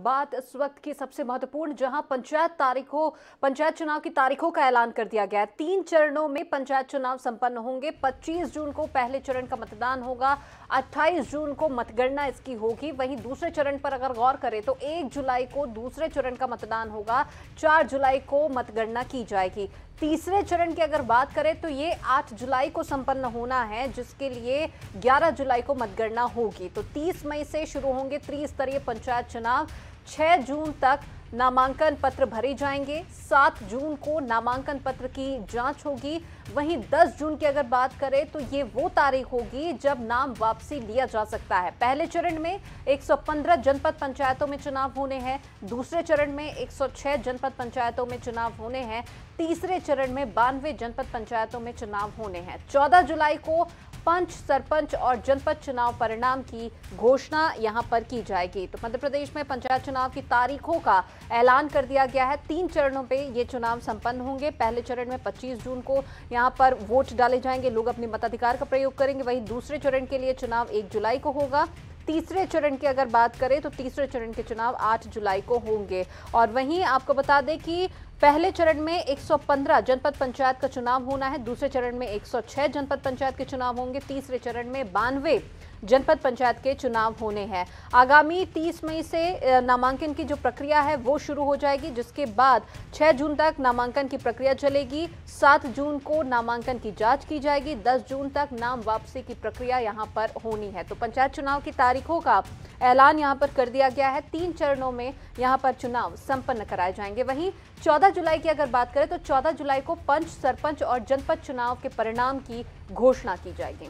बात इस वक्त की सबसे महत्वपूर्ण, जहाँ पंचायत तारीखों, पंचायत चुनाव की तारीखों का ऐलान कर दिया गया है। तीन चरणों में पंचायत चुनाव संपन्न होंगे। 25 जून को पहले चरण का मतदान होगा। 28 जून को मतगणना इसकी होगी। वहीं दूसरे चरण पर अगर गौर करें तो 1 जुलाई को दूसरे चरण का मतदान होगा। 4 जुलाई को मतगणना की जाएगी। तीसरे चरण की अगर बात करें तो ये 8 जुलाई को संपन्न होना है, जिसके लिए 11 जुलाई को मतगणना होगी। तो 30 मई से शुरू होंगे त्रिस्तरीय पंचायत चुनाव। 6 जून तक नामांकन पत्र भरे जाएँगे। 7 जून को नामांकन पत्र की जाँच होगी। वहीं 10 जून की अगर बात करें तो ये वो तारीख होगी जब नाम वापसी लिया जा सकता है। पहले चरण में 115 जनपद पंचायतों में चुनाव होने हैं। दूसरे चरण में 106 जनपद पंचायतों में चुनाव होने हैं। तीसरे चरण में बानवे जनपद पंचायतों में चुनाव होने हैं। 14 जुलाई को पंच, सरपंच और जनपद चुनाव परिणाम की घोषणा यहाँ पर की जाएगी। तो मध्य प्रदेश में पंचायत चुनाव की तारीखों का ऐलान कर दिया गया है। तीन चरणों पे ये चुनाव संपन्न होंगे। पहले चरण में 25 जून को यहाँ पर वोट डाले जाएँगे। लोग अपने मताधिकार का प्रयोग करेंगे। वहीं दूसरे चरण के लिए चुनाव एक जुलाई को होगा। तीसरे चरण की अगर बात करें तो तीसरे चरण के चुनाव 8 जुलाई को होंगे। और वहीं आपको बता दें कि पहले चरण में 115 जनपद पंचायत का चुनाव होना है, दूसरे चरण में 106 जनपद पंचायत के चुनाव होंगे, तीसरे चरण में बानवे जनपद पंचायत के चुनाव होने हैं। आगामी 30 मई से नामांकन की जो प्रक्रिया है, वो शुरू हो जाएगी, जिसके बाद 6 जून तक नामांकन की प्रक्रिया चलेगी। 7 जून को नामांकन की जाँच की जाएगी। 10 जून तक नाम वापसी की प्रक्रिया यहाँ पर होनी है। तो पंचायत चुनाव की तारीखों का ऐलान यहाँ पर कर दिया गया है। तीन चरणों में यहाँ पर चुनाव संपन्न कराए जाएँगे। वहीं 14 जुलाई की अगर बात करें तो 14 जुलाई को पंच, सरपंच और जनपद चुनाव के परिणाम की घोषणा की जाएगी।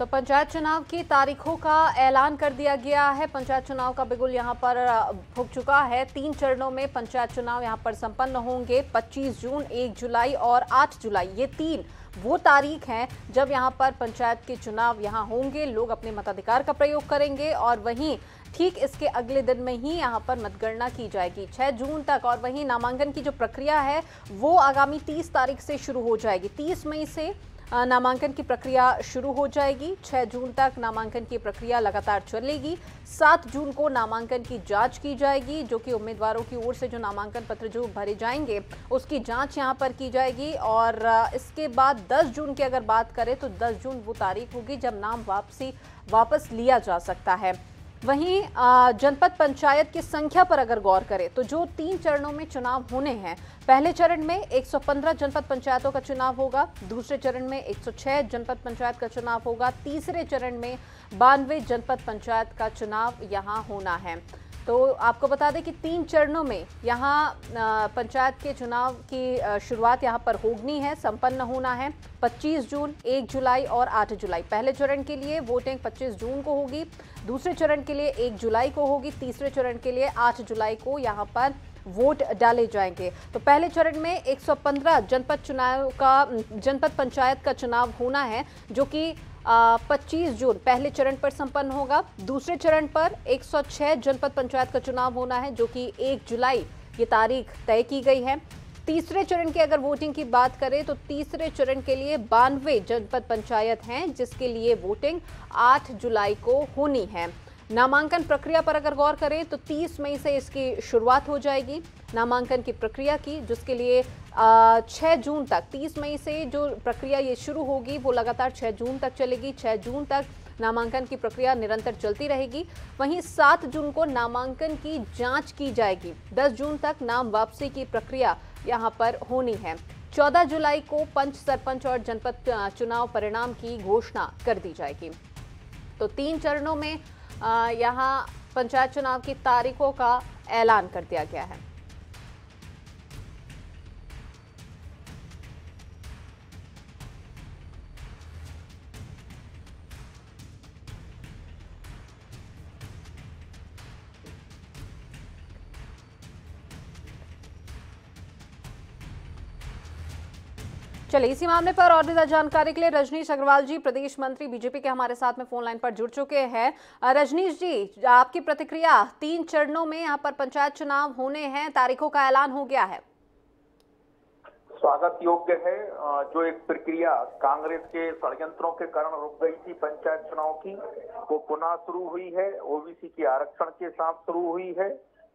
तो पंचायत चुनाव की तारीखों का ऐलान कर दिया गया है। पंचायत चुनाव का बिगुल यहाँ पर फूक चुका है। तीन चरणों में पंचायत चुनाव यहाँ पर संपन्न होंगे। 25 जून 1 जुलाई और 8 जुलाई, ये तीन वो तारीख हैं जब यहाँ पर पंचायत के चुनाव यहाँ होंगे। लोग अपने मताधिकार का प्रयोग करेंगे और वहीं ठीक इसके अगले दिन में ही यहाँ पर मतगणना की जाएगी। 6 जून तक और वहीं नामांकन की जो प्रक्रिया है, वो आगामी 30 तारीख से शुरू हो जाएगी। 30 मई से नामांकन की प्रक्रिया शुरू हो जाएगी। 6 जून तक नामांकन की प्रक्रिया लगातार चलेगी। 7 जून को नामांकन की जाँच की जाएगी, जो कि उम्मीदवारों की ओर से जो नामांकन पत्र जो भरे जाएँगे, उसकी जाँच यहाँ पर की जाएगी। और इसके बाद 10 जून की अगर बात करें तो 10 जून वो तारीख होगी जब नाम वापसी, वापस लिया जा सकता है। वहीं जनपद पंचायत की संख्या पर अगर गौर करें तो जो तीन चरणों में चुनाव होने हैं, पहले चरण में 115 जनपद पंचायतों का चुनाव होगा, दूसरे चरण में 106 जनपद पंचायत का चुनाव होगा, तीसरे चरण में बानवे जनपद पंचायत का चुनाव यहाँ होना है। तो आपको बता दें कि तीन चरणों में यहाँ पंचायत के चुनाव की शुरुआत यहाँ पर होगनी है, संपन्न होना है 25 जून 1 जुलाई और 8 जुलाई। पहले चरण के लिए वोटिंग 25 जून को होगी, दूसरे चरण के लिए 1 जुलाई को होगी, तीसरे चरण के लिए 8 जुलाई को यहाँ पर वोट डाले जाएँगे। तो पहले चरण में 115 जनपद चुनाव का, जनपद पंचायत का चुनाव होना है, जो कि 25 जून, पहले चरण पर संपन्न होगा। दूसरे चरण पर 106 जनपद पंचायत का चुनाव होना है, जो कि 1 जुलाई ये तारीख तय की गई है। तीसरे चरण की अगर वोटिंग की बात करें तो तीसरे चरण के लिए बानवे जनपद पंचायत हैं, जिसके लिए वोटिंग 8 जुलाई को होनी है। नामांकन प्रक्रिया पर अगर गौर करें तो 30 मई से इसकी शुरुआत हो जाएगी। नामांकन की प्रक्रिया की, जिसके लिए छः जून तक 30 मई से जो प्रक्रिया ये शुरू होगी, वो लगातार 6 जून तक चलेगी। 6 जून तक नामांकन की प्रक्रिया निरंतर चलती रहेगी। वहीं 7 जून को नामांकन की जाँच की जाएगी। 10 जून तक नाम वापसी की प्रक्रिया यहाँ पर होनी है। 14 जुलाई को पंच सरपंच और जनपद चुनाव परिणाम की घोषणा कर दी जाएगी। तो तीन चरणों में यहाँ पंचायत चुनाव की तारीखों का ऐलान कर दिया गया है। चलिए इसी मामले पर और ज़्यादा जानकारी के लिए रजनीश अग्रवाल जी, प्रदेश मंत्री बीजेपी के हमारे साथ में फ़ोन लाइन पर जुड़ चुके हैं। रजनीश जी, आपकी प्रतिक्रिया, तीन चरणों में यहाँ पर पंचायत चुनाव होने हैं, तारीखों का ऐलान हो गया है। स्वागत योग्य है। जो एक प्रक्रिया कांग्रेस के षडयंत्रों के कारण रुक गई थी पंचायत चुनाव की, वो पुनः शुरू हुई है। ओबीसी के आरक्षण के साथ शुरू हुई है।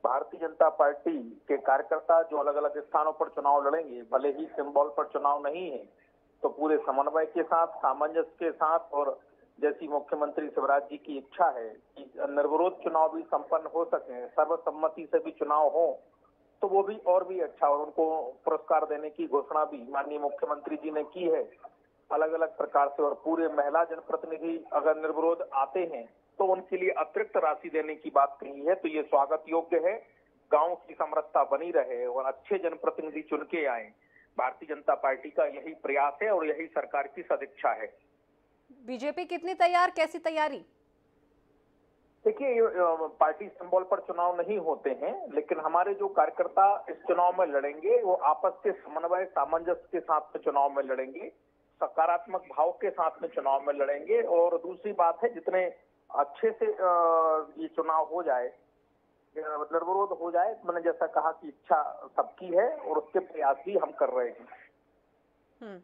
भारतीय जनता पार्टी के कार्यकर्ता जो अलग अलग स्थानों पर चुनाव लड़ेंगे, भले ही सिंबल पर चुनाव नहीं है तो पूरे समन्वय के साथ, सामंजस्य के साथ और जैसी मुख्यमंत्री शिवराज जी की इच्छा है कि निर्विरोध चुनाव भी संपन्न हो सके, सर्वसम्मति से भी चुनाव हो तो वो भी और भी अच्छा और उनको पुरस्कार देने की घोषणा भी माननीय मुख्यमंत्री जी ने की है। अलग अलग प्रकार से और पूरे महिला जनप्रतिनिधि अगर निर्विरोध आते हैं तो उनके लिए अतिरिक्त राशि देने की बात कही है तो ये स्वागत योग्य है। गाँव की समरसता बनी रहे और अच्छे जनप्रतिनिधि चुन के आए। भारतीय जनता पार्टी का यही प्रयास है और यही सरकार की सदिच्छा है। बीजेपी कितनी तैयार कैसी तैयारी? देखिए पार्टी सिंबल पर चुनाव नहीं होते हैं लेकिन हमारे जो कार्यकर्ता इस चुनाव में लड़ेंगे वो आपस के समन्वय सामंजस्य के साथ में चुनाव में लड़ेंगे सकारात्मक भाव के साथ में चुनाव में लड़ेंगे और दूसरी बात है जितने अच्छे से ये चुनाव हो जाए निर्विरोध हो जाए, मैंने जैसा कहा कि इच्छा सबकी है और उसके प्रयास भी हम कर रहे हैं हम्म।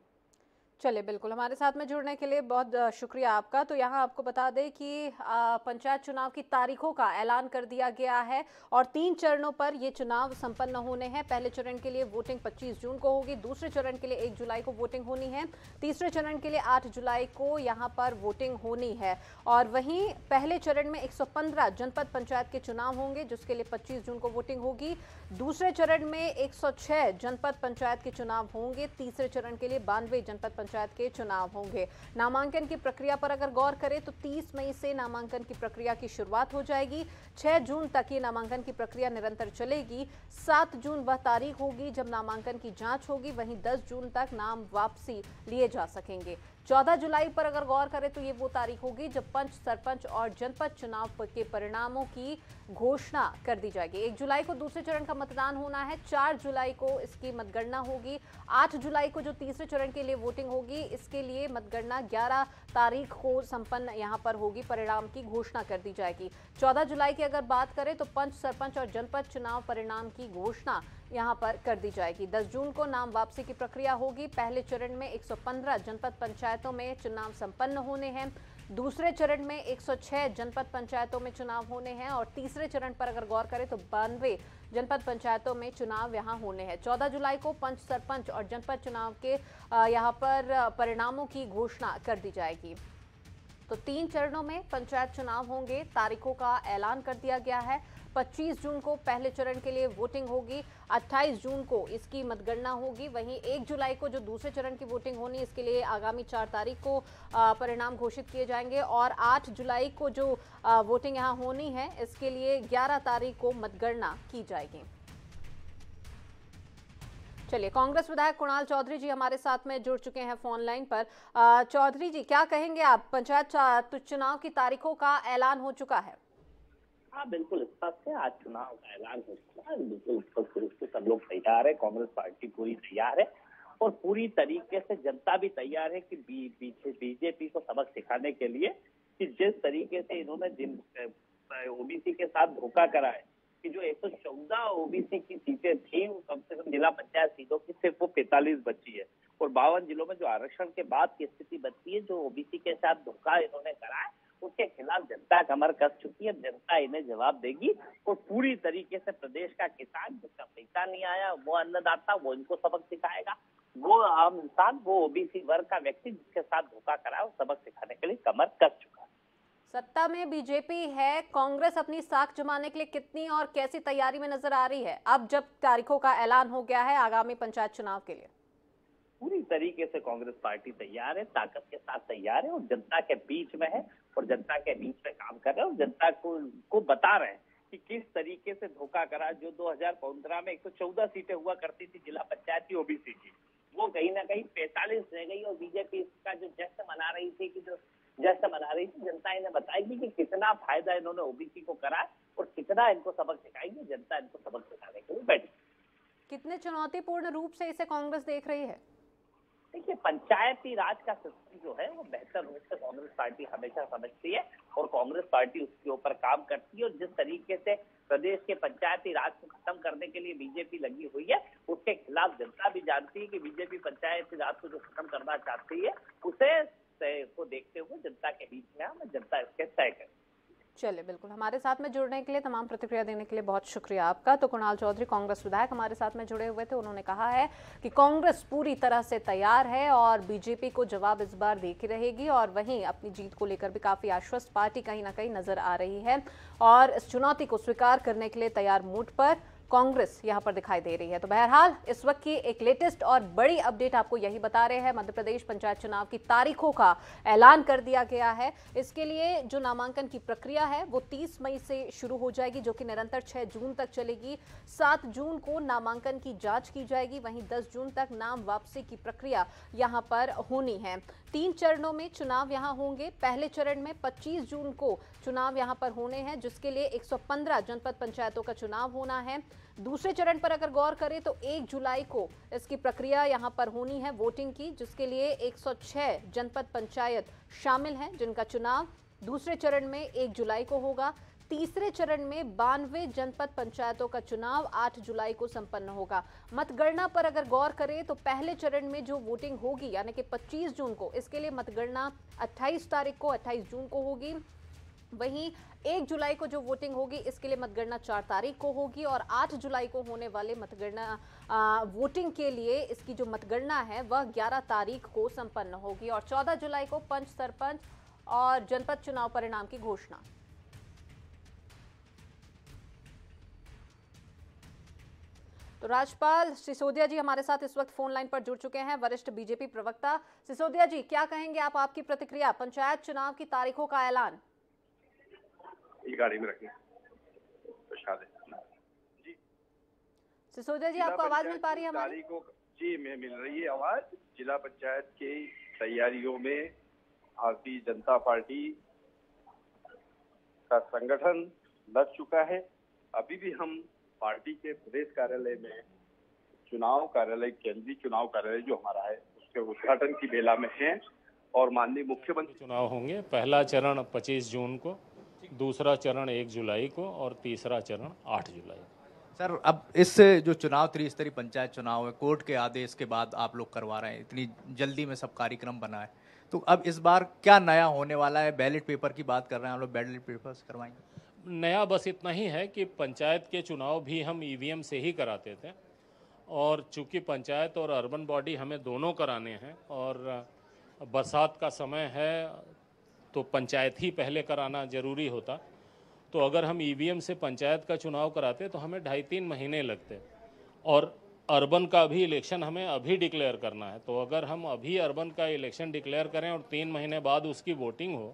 चलिए, बिल्कुल। हमारे साथ में जुड़ने के लिए बहुत शुक्रिया आपका। तो यहाँ आपको बता दें कि पंचायत चुनाव की तारीखों का ऐलान कर दिया गया है और तीन चरणों पर ये चुनाव संपन्न होने हैं। पहले चरण के लिए वोटिंग 25 जून को होगी, दूसरे चरण के लिए 1 जुलाई को वोटिंग होनी है, तीसरे चरण के लिए 8 जुलाई को यहाँ पर वोटिंग होनी है और वहीं पहले चरण में एक सौ पंद्रह जनपद पंचायत के चुनाव होंगे, जिसके लिए पच्चीस जून को वोटिंग होगी। दूसरे चरण में एक सौ छः जनपद पंचायत के चुनाव होंगे, तीसरे चरण के लिए बानवे जनपद पंचायत के चुनाव होंगे। नामांकन की प्रक्रिया पर अगर गौर करें तो 30 मई से नामांकन की प्रक्रिया की शुरुआत हो जाएगी। 6 जून तक ये नामांकन की प्रक्रिया निरंतर चलेगी। 7 जून वह तारीख होगी जब नामांकन की जाँच होगी। वहीं 10 जून तक नाम वापसी लिए जा सकेंगे। 14 जुलाई पर अगर गौर करें तो ये वो तारीख होगी जब पंच, सरपंच और जनपद चुनाव के परिणामों की घोषणा कर दी जाएगी। एक जुलाई को दूसरे चरण का मतदान होना है, चार जुलाई को इसकी मतगणना होगी, आठ जुलाई को जो तीसरे चरण के लिए वोटिंग होगी, इसके लिए मतगणना ग्यारह तारीख को संपन्न यहाँ पर होगी, परिणाम की घोषणा कर दी जाएगी। चौदह जुलाई की अगर बात करें तो पंच, सरपंच और जनपद चुनाव परिणाम की घोषणा यहाँ पर कर दी जाएगी। 10 जून को नाम वापसी की प्रक्रिया होगी, पहले चरण में 115 जनपद पंचायतों में चुनाव संपन्न होने हैं। दूसरे चरण में 106 जनपद पंचायतों में चुनाव होने हैं और तीसरे चरण पर अगर गौर करें तो बानवे जनपद पंचायतों में चुनाव यहाँ होने हैं। 14 जुलाई को पंच सरपंच और जनपद चुनाव के यहाँ पर परिणामों की घोषणा कर दी जाएगी। तो तीन चरणों में पंचायत चुनाव होंगे। तारीखों का ऐलान कर दिया गया है। 25 जून को पहले चरण के लिए वोटिंग होगी 28 जून को इसकी मतगणना होगी। वहीं 1 जुलाई को जो दूसरे चरण की वोटिंग होनी इसके लिए आगामी चार तारीख को परिणाम घोषित किए जाएँगे। और 8 जुलाई को जो वोटिंग यहाँ होनी है, इसके लिए 11 तारीख को मतगणना की जाएगी। चलिए, कांग्रेस विधायक कुणाल चौधरी जी हमारे साथ में जुड़ चुके हैं फ़ोन लाइन पर। चौधरी जी, क्या कहेंगे आप? पंचायत चुनाव की तारीखों का ऐलान हो चुका है। हाँ बिल्कुल स्पष्ट है आज चुनाव का ऐलान हो चुका है। बिल्कुल स्पष्ट रूप से सब लोग तैयार है, कांग्रेस पार्टी पूरी तैयार है और पूरी तरीके से जनता भी तैयार है कि बीजेपी को सबक सिखाने के लिए कि जिस तरीके से इन्होंने जिन ओबीसी के साथ धोखा करा है, कि जो एक सौ चौदह ओबीसी की सीटें थी कम से कम जिला पंचायत सीटों की सिर्फ़ वो पैंतालीस बची है। और बावन जिलों में जो आरक्षण के बाद की स्थिति बची है, जो ओबीसी के साथ धोखा इन्होंने करा है उसके खिलाफ जनता कमर कस चुकी है। जनता इन्हें जवाब देगी और पूरी तरीके से प्रदेश का किसान जिसका पैसा नहीं आया वो अन्नदाता वो इनको सबक सिखाएगा। वो आम इंसान वो ओबीसी वर्ग का व्यक्ति जिसके साथ धोखा करा वो सबक सिखाने के लिए कमर कस चुका है। सत्ता में बीजेपी है कांग्रेस अपनी साख जमाने के लिए कितनी और कैसी तैयारी में नज़र आ रही है? अब जब तारीखों का ऐलान हो गया है आगामी पंचायत चुनाव के लिए। पूरी तरीके से कांग्रेस पार्टी तैयार है ताकत के साथ तैयार है और जनता के बीच में है। और जनता के बीच में काम कर रहे हैं और जनता को को बता रहे हैं कि किस तरीके से धोखा करा। जो 2015 में 114 सीटें हुआ करती थी जिला पंचायत की ओबीसी की, वो कहीं ना कहीं पैंतालीस रह गई और बीजेपी इसका जो जश्न मना रही थी कि जो जश्न मना रही थी, जनता इन्हें बताएगी कि कितना फ़ायदा इन्होंने ओबीसी को करा और कितना इनको सबक सिखाएगी, जनता इनको सबक सिखाने के लिए बैठी। कितने चुनौतीपूर्ण रूप से इसे कांग्रेस देख रही है? देखिए, पंचायती राज का सिस्टम जो है, वो बेहतर रूप से कांग्रेस पार्टी हमेशा समझती है और कांग्रेस पार्टी उसके ऊपर काम करती है और जिस तरीके से प्रदेश के पंचायती राज को खत्म करने के लिए बीजेपी लगी हुई है, उसके खिलाफ जनता भी जानती है कि बीजेपी पंचायती राज को जो खत्म करना चाहती है, उसे को देखते हुए जनता के बीच में हम जनता इसके तय करें चलिए, बिल्कुल। हमारे साथ में जुड़ने के लिए, तमाम प्रतिक्रिया देने के लिए बहुत शुक्रिया आपका। तो कुणाल चौधरी, कांग्रेस विधायक हमारे साथ में जुड़े हुए थे। उन्होंने कहा है कि कांग्रेस पूरी तरह से तैयार है और बीजेपी को जवाब इस बार देखी रहेगी और वहीं अपनी जीत को लेकर भी काफ़ी आश्वस्त पार्टी कहीं ना कहीं नज़र आ रही है। और इस चुनौती को स्वीकार करने के लिए तैयार मूड पर कांग्रेस यहाँ पर दिखाई दे रही है। तो बहरहाल, इस वक्त की एक लेटेस्ट और बड़ी अपडेट आपको यही बता रहे हैं। मध्य प्रदेश पंचायत चुनाव की तारीखों का ऐलान कर दिया गया है। इसके लिए जो नामांकन की प्रक्रिया है, वो 30 मई से शुरू हो जाएगी, जो कि निरंतर 6 जून तक चलेगी। 7 जून को नामांकन की जाँच की जाएगी। वहीं 10 जून तक नाम वापसी की प्रक्रिया यहाँ पर होनी है। तीन चरणों में चुनाव यहाँ होंगे। पहले चरण में 25 जून को चुनाव यहाँ पर होने हैं, जिसके लिए 115 जनपद पंचायतों का चुनाव होना है। दूसरे चरण पर अगर गौर करें तो 1 जुलाई को इसकी प्रक्रिया यहाँ पर होनी है वोटिंग की, जिसके लिए 106 जनपद पंचायत शामिल हैं जिनका चुनाव दूसरे चरण में एक जुलाई को होगा। तीसरे चरण में बानवे जनपद पंचायतों का चुनाव 8 जुलाई को संपन्न होगा। मतगणना पर अगर गौर करें तो पहले चरण में जो वोटिंग होगी, यानी कि 25 जून को, इसके लिए मतगणना 28 तारीख को 28 जून को होगी। वहीं एक जुलाई को जो वोटिंग होगी, इसके लिए मतगणना चार तारीख को होगी और आठ जुलाई को होने वाले मतगणना वोटिंग के लिए इसकी जो मतगणना है, वह ग्यारह तारीख को संपन्न होगी और चौदह जुलाई को पंच सरपंच और जनपद चुनाव परिणाम की घोषणा। तो राज्यपाल सिसोदिया जी हमारे साथ इस वक्त फ़ोन लाइन पर जुड़ चुके हैं। वरिष्ठ बीजेपी प्रवक्ता सिसोदिया जी क्या कहेंगे आप आपकी प्रतिक्रिया? पंचायत चुनाव की तारीखों का ऐलान? गाड़ी में रखें। सिसोदिया जी। आपको आवाज़ मिल पा रही है हमारी। जी मैं मिल रही है आवाज़। जिला पंचायत की तैयारियों में भारतीय जनता पार्टी का संगठन लग चुका है। अभी भी हम पार्टी के प्रदेश कार्यालय में चुनाव कार्यालय केंद्रीय चुनाव कार्यालय जो हमारा है उसके उद्घाटन की बेला में है और माननीय मुख्यमंत्री चुनाव होंगे। पहला चरण 25 जून को दूसरा चरण एक जुलाई को और तीसरा चरण आठ जुलाई को। सर अब इस जो चुनाव त्रिस्तरीय पंचायत चुनाव है कोर्ट के आदेश के बाद आप लोग करवा रहे हैं इतनी जल्दी में सब कार्यक्रम बना है। तो अब इस बार क्या नया होने वाला है? बैलेट पेपर की बात कर रहे हैं हम लोग बैलेट पेपर करवाएँगे। नया बस इतना ही है कि पंचायत के चुनाव भी हम ईवीएम से ही कराते थे। और चूँकि पंचायत और अर्बन बॉडी हमें दोनों कराने हैं और बरसात का समय है तो पंचायत ही पहले कराना ज़रूरी होता। तो अगर हम ईवीएम से पंचायत का चुनाव कराते तो हमें ढाई तीन महीने लगते। और अर्बन का भी इलेक्शन हमें अभी डिक्लेयर करना है। तो अगर हम अभी अर्बन का इलेक्शन डिक्लेयर करें और तीन महीने बाद उसकी वोटिंग हो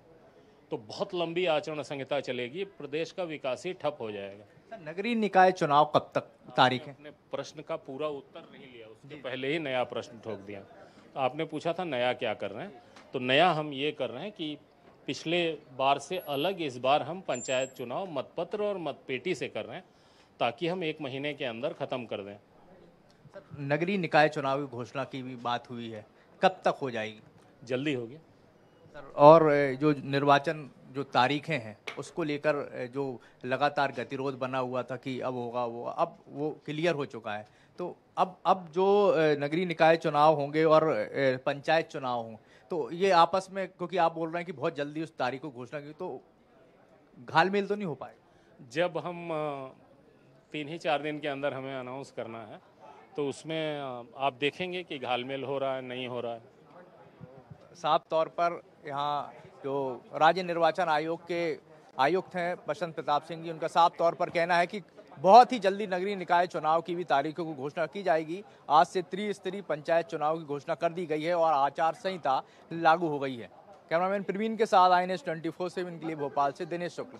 तो बहुत लंबी आचरण संहिता चलेगी प्रदेश का विकास ही ठप हो जाएगा। नगरीय निकाय चुनाव कब तक तारीख है? प्रश्न का पूरा उत्तर नहीं लिया उसके पहले ही नया प्रश्न ठोक दिया। तो आपने पूछा था नया क्या कर रहे हैं तो नया हम ये कर रहे हैं कि पिछले बार से अलग इस बार हम पंचायत चुनाव मतपत्र और मतपेटी से कर रहे हैं ताकि हम एक महीने के अंदर ख़त्म कर दें। नगरीय निकाय चुनाव की घोषणा की भी बात हुई है कब तक हो जाएगी? जल्दी होगी। सर और जो निर्वाचन, जो तारीखें हैं, उसको लेकर जो लगातार गतिरोध बना हुआ था कि अब होगा वो, अब वो क्लियर हो चुका है। तो अब अब जो नगरीय निकाय चुनाव होंगे और पंचायत चुनाव हों तो ये आपस में, क्योंकि आप बोल रहे हैं कि बहुत जल्दी उस तारीख को घोषणा की तो घालमेल तो नहीं हो पाए। जब हम तीन ही चार दिन के अंदर हमें अनाउंस करना है तो उसमें आप देखेंगे कि घालमेल हो रहा है, नहीं हो रहा है। साफ़ तौर पर यहाँ जो राज्य निर्वाचन आयोग के आयुक्त हैं, बसंत प्रताप सिंह जी, उनका साफ़ तौर पर कहना है कि बहुत ही जल्दी नगरीय निकाय चुनाव की भी तारीखों को घोषणा की जाएगी। आज से त्रिस्तरीय पंचायत चुनाव की घोषणा कर दी गई है और आचार संहिता लागू हो गई है। कैमरामैन प्रवीण के साथ I N S twenty four seven के लिए भोपाल से दिनेश शुक्ल।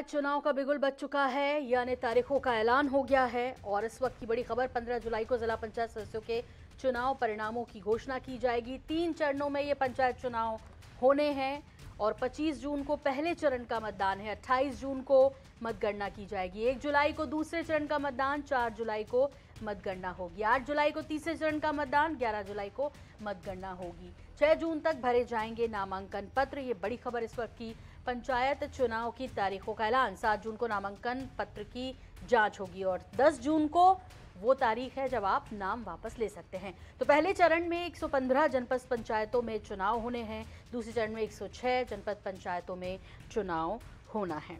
चुनाव का बिगुल बच चुका है, यानी तारीखों का ऐलान हो गया है और इस वक्त की बड़ी खबर 15 जुलाई को जिला पंचायत सदस्यों के चुनाव परिणामों की घोषणा की जाएगी। तीन चरणों में ये पंचायत चुनाव होने हैं और 25 जून को पहले चरण का मतदान है। 28 जून को मतगणना की जाएगी। 1 जुलाई को दूसरे चरण का मतदान 4 जुलाई को मतगणना होगी। 8 जुलाई को तीसरे चरण का मतदान 11 जुलाई को मतगणना होगी। 6 जून तक भरे जाएँगे नामांकन पत्र। ये बड़ी खबर इस वक्त की पंचायत चुनाव की तारीखों का ऐलान। सात जून को नामांकन पत्र की जाँच होगी और 10 जून को वो तारीख है जब आप नाम वापस ले सकते हैं। तो पहले चरण में 115 जनपद पंचायतों में चुनाव होने हैं। दूसरे चरण में 106 जनपद पंचायतों में चुनाव होना है।